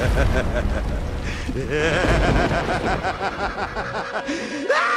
Yeah. ah!